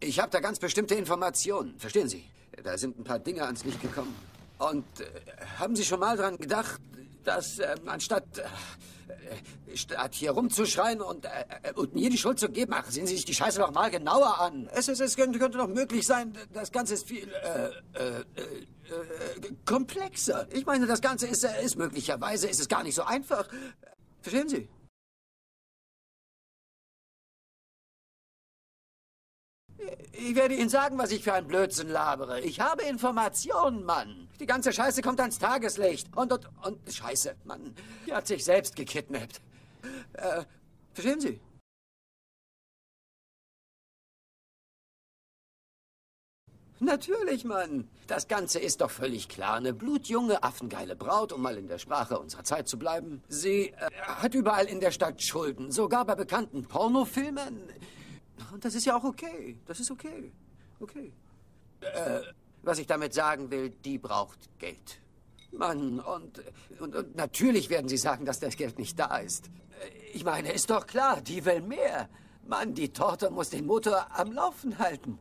Ich habe da ganz bestimmte Informationen. Verstehen Sie? Da sind ein paar Dinge ans Licht gekommen. Und äh, haben Sie schon mal dran gedacht, dass äh, anstatt äh, statt hier rumzuschreien und, äh, und mir die Schuld zu geben, ach, sehen Sie sich die Scheiße doch mal genauer an. Es, es, es könnte, könnte doch möglich sein, das Ganze ist viel äh, äh, komplexer. Ich meine, das Ganze ist, ist möglicherweise ist es gar nicht so einfach. Verstehen Sie? Ich werde Ihnen sagen, was ich für ein Blödsinn labere. Ich habe Informationen, Mann. Die ganze Scheiße kommt ans Tageslicht. Und, und, und, Scheiße, Mann. Die hat sich selbst gekidnappt. Äh, verstehen Sie? Natürlich, Mann. Das Ganze ist doch völlig klar. Eine blutjunge, affengeile Braut, um mal in der Sprache unserer Zeit zu bleiben. Sie äh, hat überall in der Stadt Schulden, sogar bei bekannten Pornofilmen. Und das ist ja auch okay. Das ist okay. Okay. Äh, was ich damit sagen will, die braucht Geld. Mann, und, und, und natürlich werden Sie sagen, dass das Geld nicht da ist. Ich meine, ist doch klar, die will mehr. Mann, die Torte muss den Motor am Laufen halten.